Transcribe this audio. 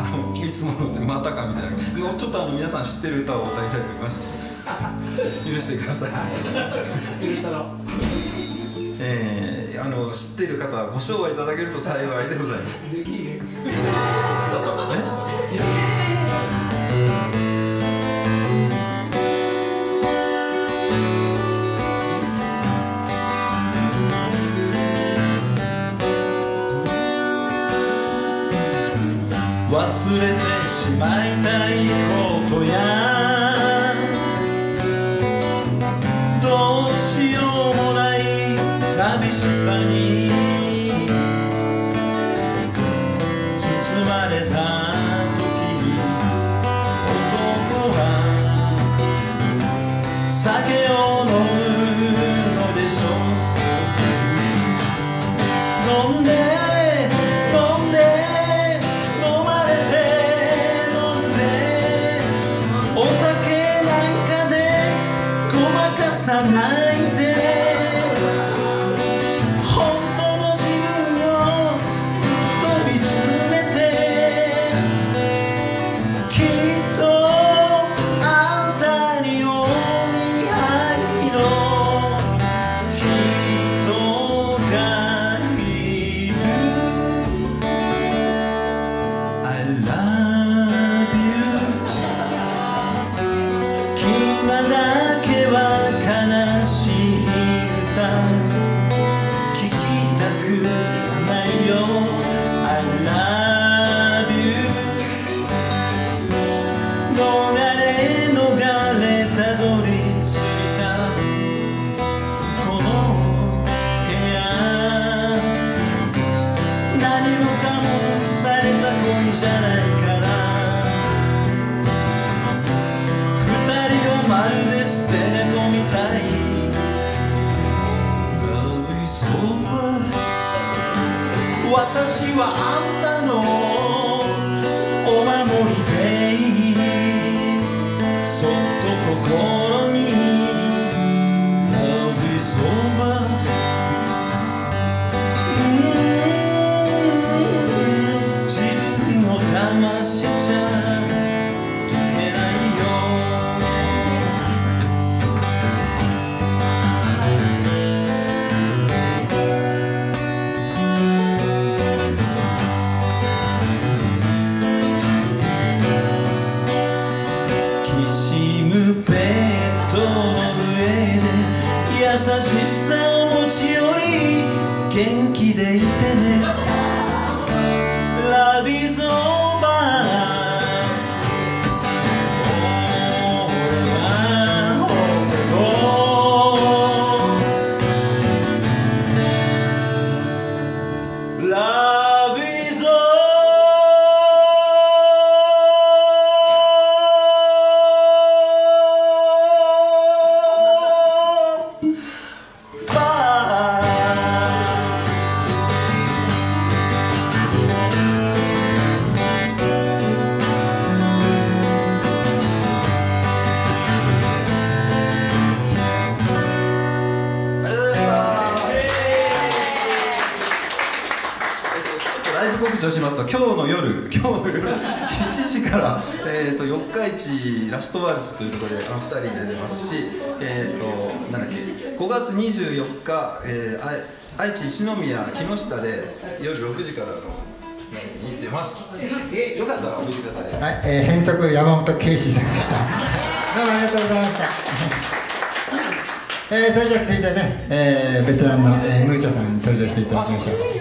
あ のいつものまたかみたいな。ちょっとあの皆さん知ってる歌を歌いたいと思います。許してください。許したのえー、あの知ってる方はご唱和いただけると幸いでございます。できへ 忘れてしまいたいことやどうしようもない寂しさに包まれた時に男は酒を飲むのでしょう。飲んでまかじゃないから。二人はまるで捨て猫みたい。Love is over 私はあんたのお守りでいい。そっと心に。Love is over しさを持ち寄り元気でいてね。Love is over ライブ告知をしますと今日の夜 今日の夜7時から、えー、と四日市ラストワルツというところであの2人で出ますしえっ、となんだっけ5月24日、えー、愛愛知一宮木下で夜6時からのに出ますえよかったらお見てくださいはい、えー、変則山本圭司さんでした。どうもありがとうございました。えー、それじゃあ続いてね、えー、ベテランの、えー、ムーチャさんに登場していただきましょう。